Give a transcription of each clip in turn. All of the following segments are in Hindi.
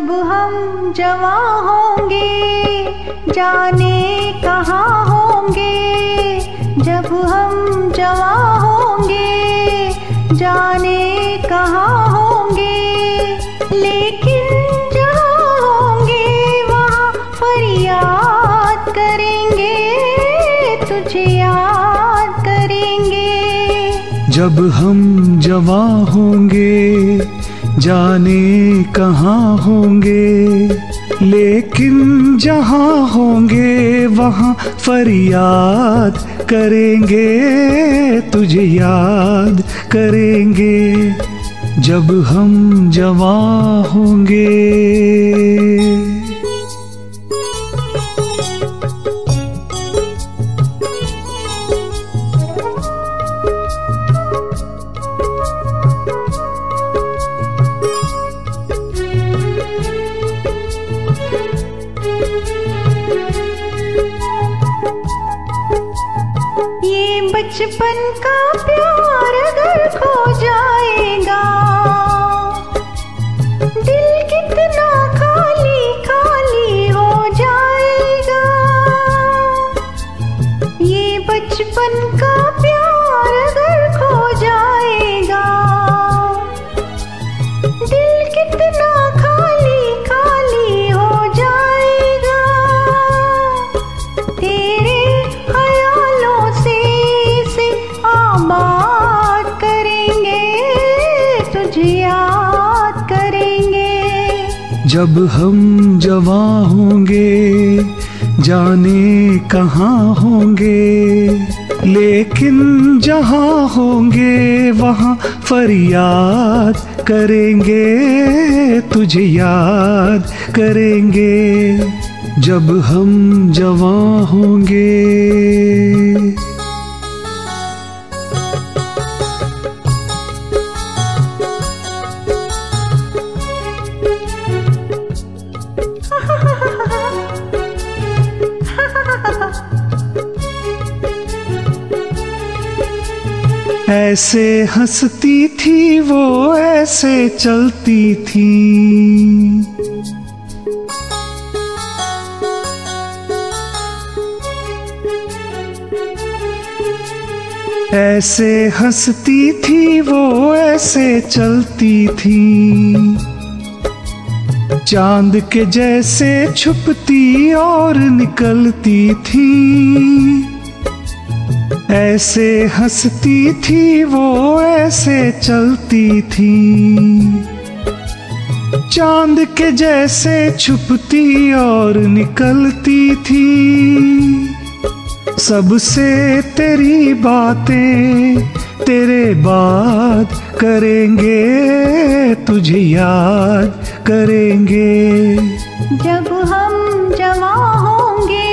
जब हम जवा होंगे, जाने कहाँ होंगे? जब हम जवा होंगे, जाने कहाँ होंगे? लेकिन जहाँ होंगे, वहाँ फरियाद करेंगे, तुझे याद करेंगे। जब हम जवा होंगे जाने कहाँ होंगे, लेकिन जहाँ होंगे वहाँ फरियाद करेंगे, तुझे याद करेंगे। जब हम जवा होंगे। बचपन का जब हम जवा होंगे, जाने कहाँ होंगे। लेकिन जहाँ होंगे, वहाँ फरियाद करेंगे, तुझे याद करेंगे। जब हम जवा होंगे। ऐसे हंसती थी, वो ऐसे चलती थी। ऐसे हंसती थी, वो ऐसे चलती थी। चाँद के जैसे छुपती और निकलती थी। ऐसे हंसती थी, वो ऐसे चलती थी। चाँद के जैसे छुपती और निकलती थी। सबसे तेरी बातें तेरे बात करेंगे, तुझे याद करेंगे। जब हम जवा होंगे,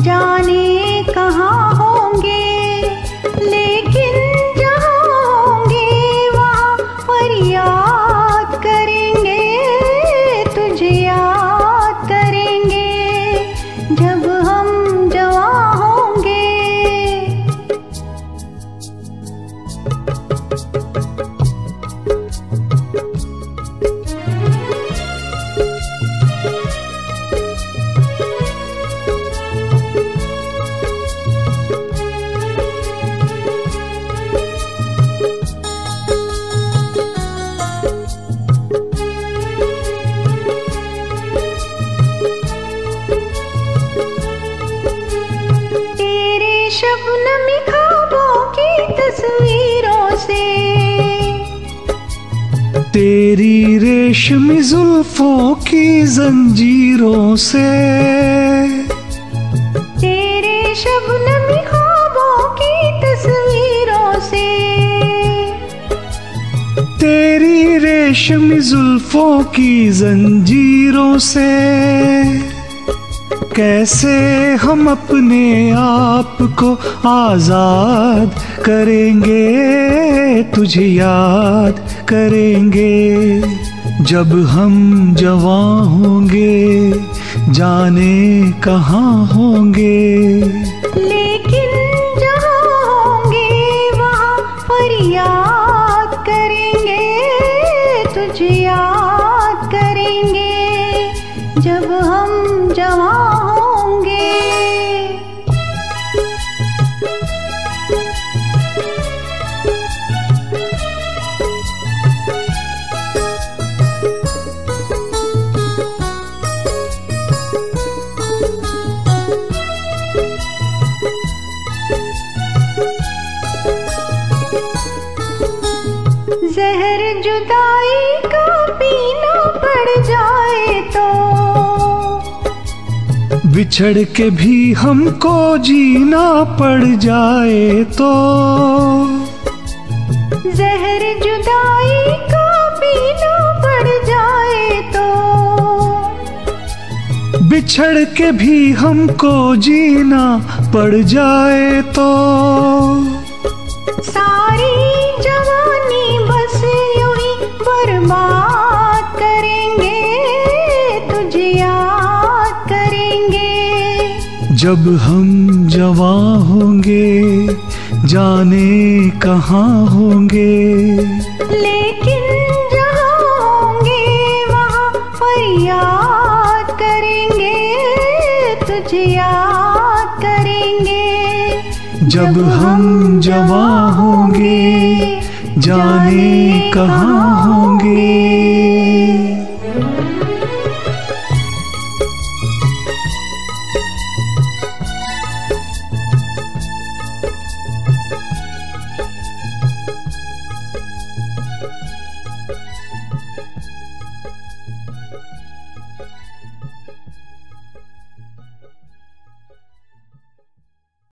जाने कहाँ तेरी रेशमी जुल्फों की जंजीरों से। तेरे शबनमी ख्वाबों की तस्वीरों से। तेरी रेशमी जुल्फों की जंजीरों से। कैसे हम अपने आप को आज़ाद करेंगे, तुझे याद करेंगे। जब हम जवा होंगे, जाने कहाँ होंगे। लेकिन जुदाई का पीना पड़ जाए तो। बिछड़ के भी हमको जीना पड़ जाए तो। जहर जुदाई का पीना पड़ जाए तो। बिछड़ के भी हमको जीना पड़ जाए तो। सारी जब हम जवा होंगे जाने कहाँ होंगे? लेकिन जहाँ होंगे वहाँ याद करेंगे तुझे याद करेंगे। जब हम जवा होंगे जाने कहाँ होंगे?